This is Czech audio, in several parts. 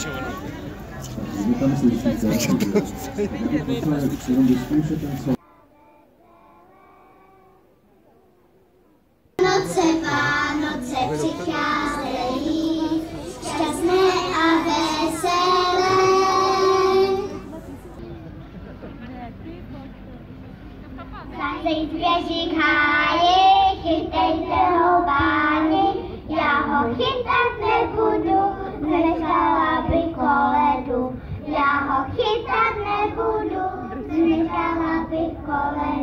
Noce, pa, noce przyjazne i szczęsne, a wesele.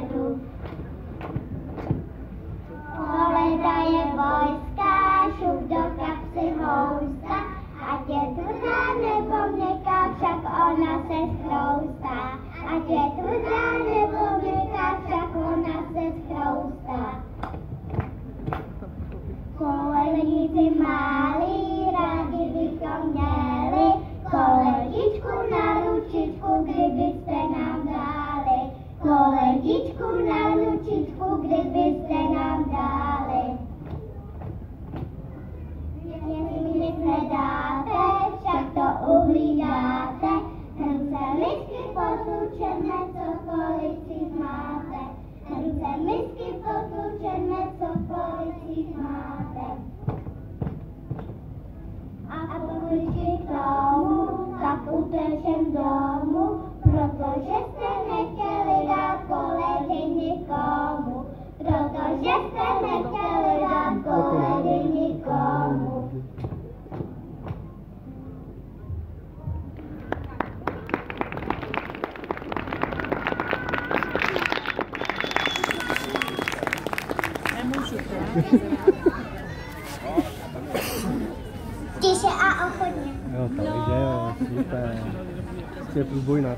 Koledu. Koleda je vojska, šup do kapsy housta, ať je tvrdá nebo měkká, však ona se schroustá. Ať je tvrdá nebo měkká, však ona se schroustá. Koledníci malí, rádi bychom měli, koledičku utečem domů, protože jste nechtěli dát koledy nikomu. Protože jste nechtěli dát koledy nikomu. Tiše a ochotně. Jo, takže jo, super. Prostě je průbojná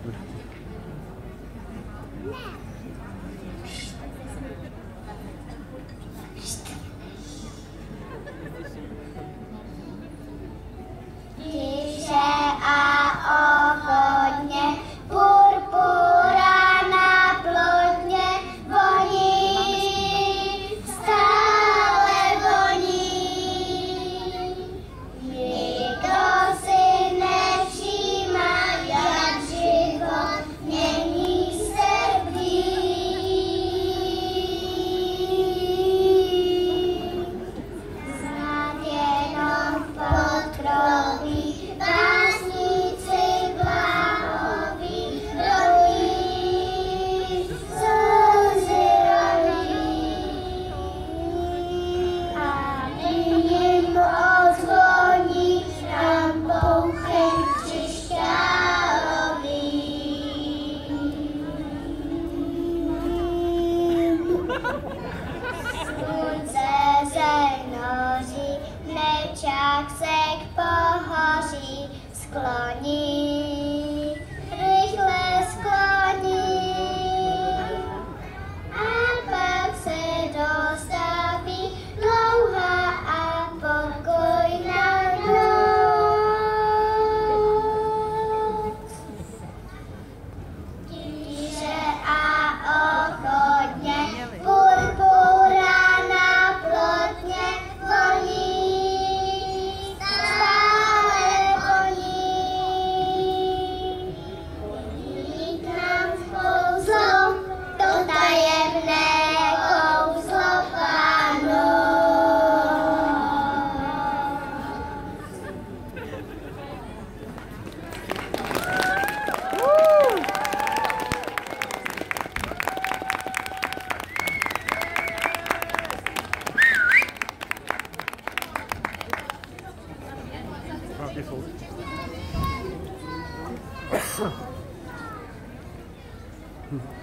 嗯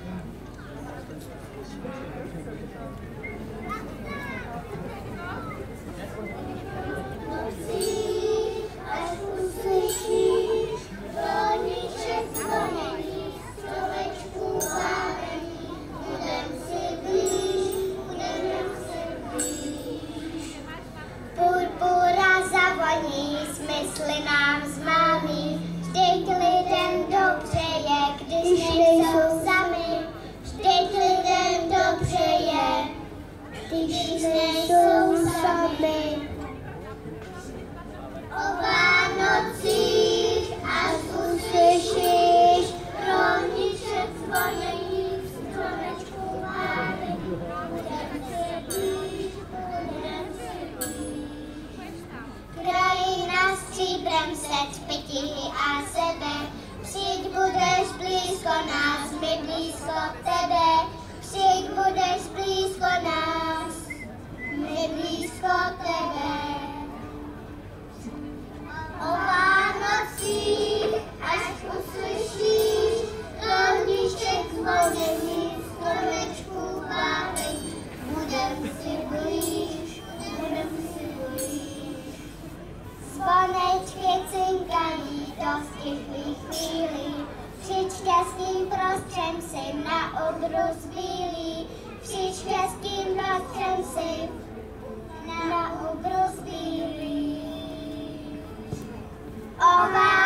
stříbrem se cpiti a sebe. Přijď budeš blízko nás, my blízko tebe. Přijď budeš blízko nás, my blízko tebe. rozbílí, příč hezkým bratrem si na obroz bílí. Ová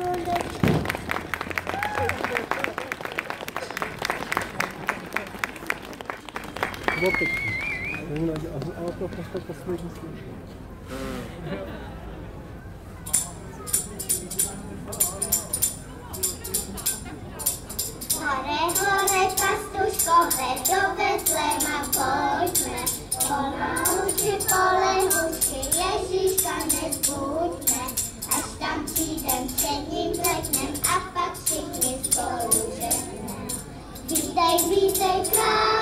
Hore, hore, pastuškové, do Betlema pojďme. Pomalu si pole hůžky, Ježíška nezbuďme. confident, singing pregnant, apac sickness pollution. Vidai, vidai, cry.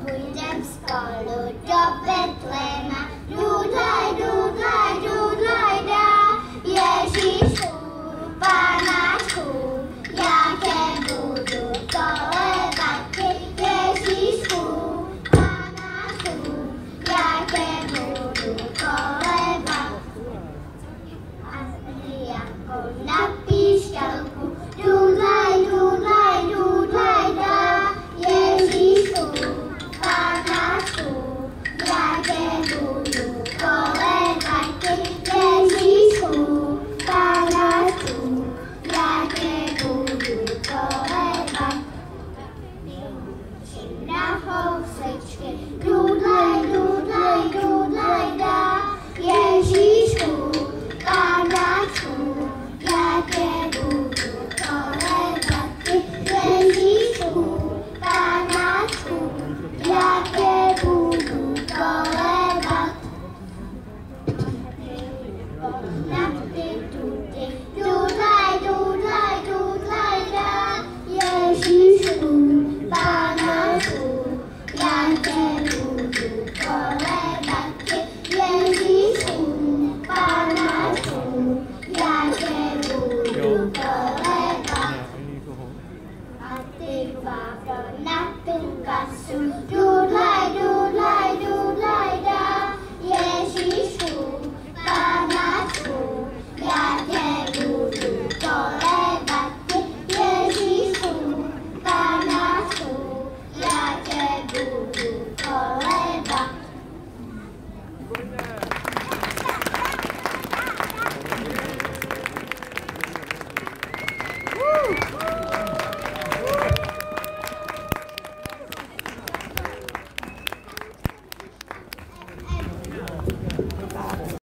Půjdem spolu do Betléma, dudlaj, dudlaj.